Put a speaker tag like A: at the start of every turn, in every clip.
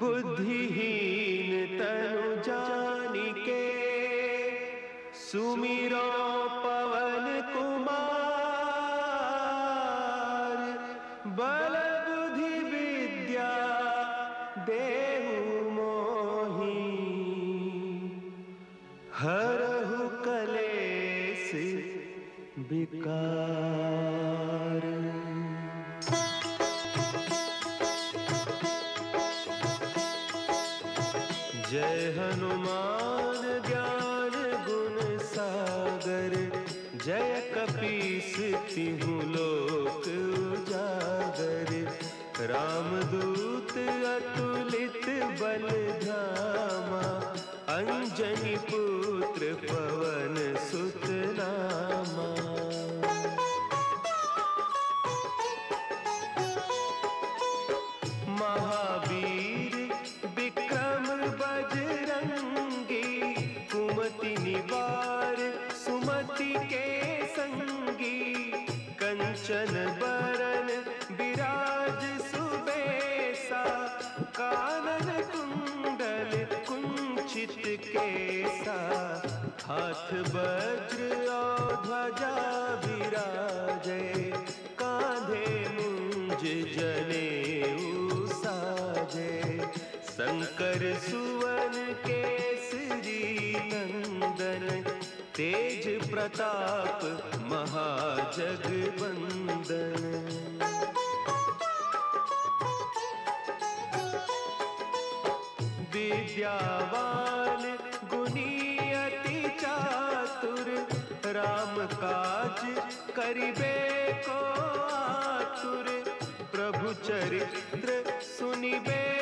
A: बुद्धिहीन तनु जानिके सुमिरो तिहु लोक उजागर। रामदूत अतुलित बल धामा। अंजनी पुत्र पवन सुत कंचन बरन विराज सुबेसा कानन कुंडल कुंचित केसा। हाथ वज्र ध्वजा विराजे, कांधे मुंज जने साजे शंकर सुवन केसरी नंदन तेज प्रताप महाजगवंदन विद्यावान गुनी चातुर राम काज करिबे को आतुर। प्रभु चरित्र सुनिबे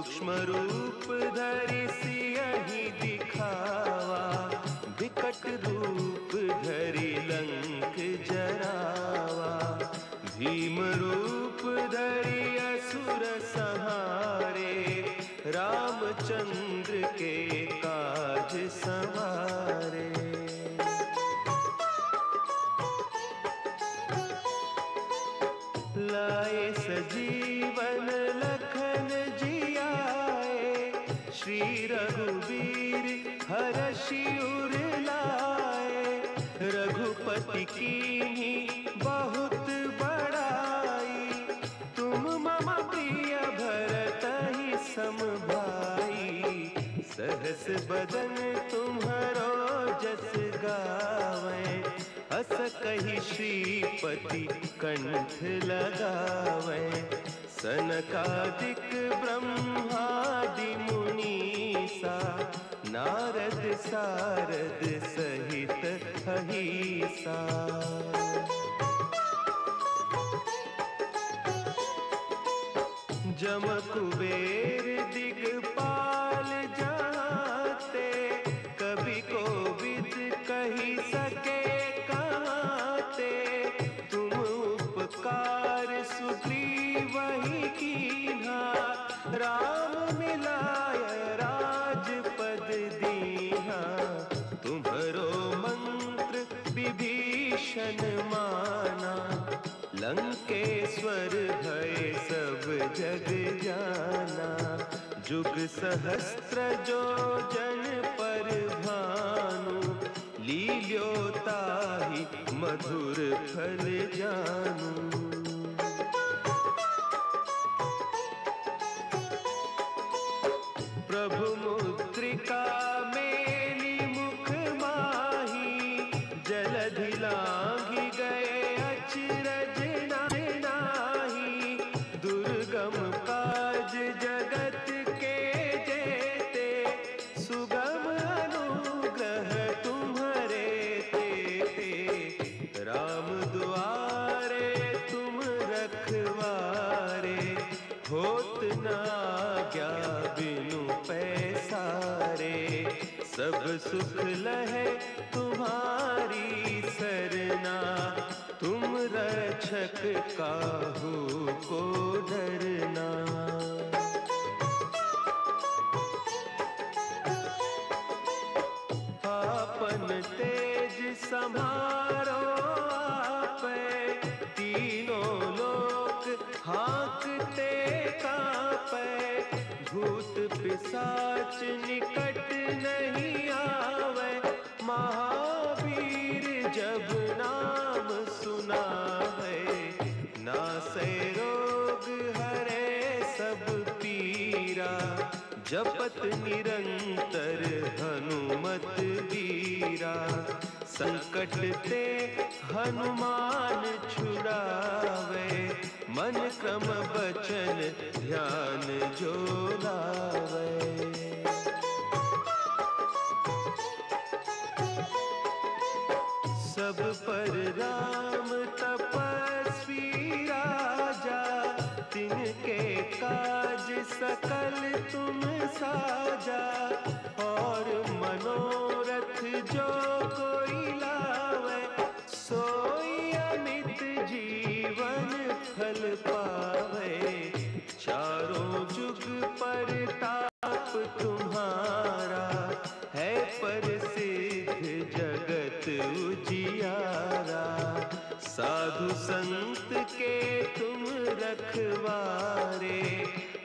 A: सूक्ष्म रूप धरि सियहि दिखावा। विकट रूप धरि लंक जरावा। भीम रूप धरि असुर सहारे, रामचंद्र के सहस बदन तुम्हारो जस गावे अस कही श्रीपति कंठ लगावे। सनकादिक ब्रह्मादि मुनीसा नारद सारद सहित अहिसा। जम कुबेर विभीषण माना लंकेश्वर भय सब जग जाना। जुग सहस्त्र जो जन पर भानु, लील्योताहि मधुर फल जानू। सुख लहे तुम्हारी सरना। तुम रक्षक काहू को डरना। नाम सुना है। ना से रोग हरे, सब पीरा। जपत निरंतर हनुमत वीरा। संकट ते हनुमान छुड़ावे। मन क्रम बचन ध्यान जो लावे सब पर राम तपस्वी राजा, तिनके काज सकल तुम साजा। और मनोरथ जो कोई लावे, सोई अमित जीवन फल पावे। चारों जुग पर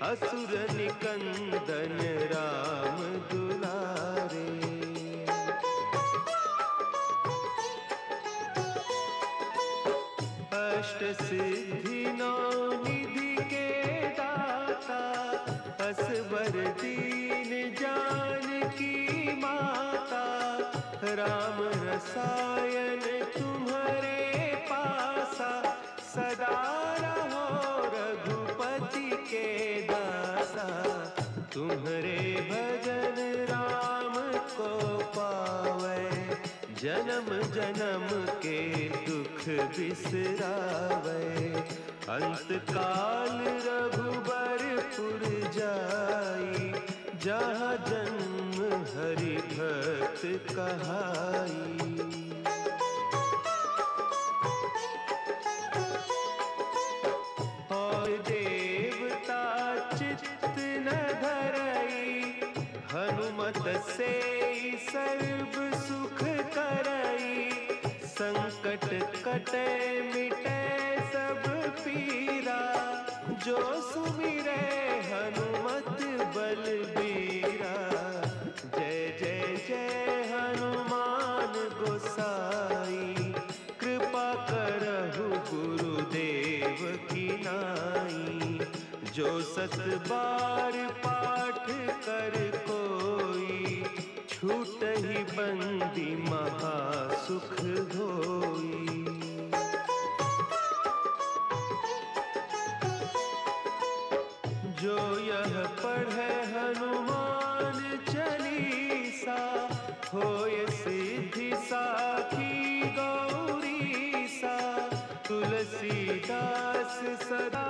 A: असुर निकंदन राम दुलारे। अष्ट सिद्धि नौ निधि के दाता असबर दीन जान की माता, राम रसायन तुम्हारे के दासा तुम्हारे भजन राम को पावे। जन्म जन्म के दुख बिसरावे। अंत काल रघुबरपुर जाई, जहाँ जन्म हरि भक्त कहाई। सत बार पाठ कर कोई छूट ही बंदी महा सुख होई। जो यह पढ़े हनुमान चालीसा होय सिद्धि साखी गौरी सा तुलसीदास सदा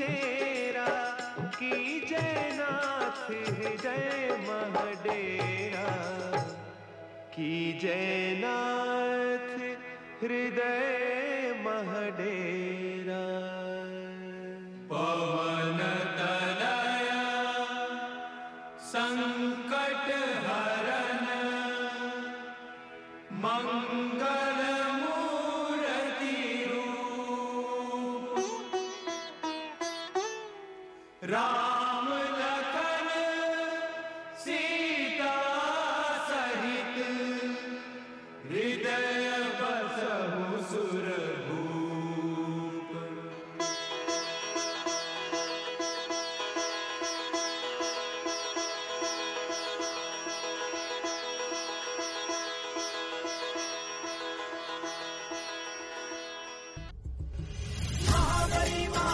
A: हरि की की जयनाथ हृदय महडेरा। की जयनाथ हृदय महडेरा।
B: महागरिमा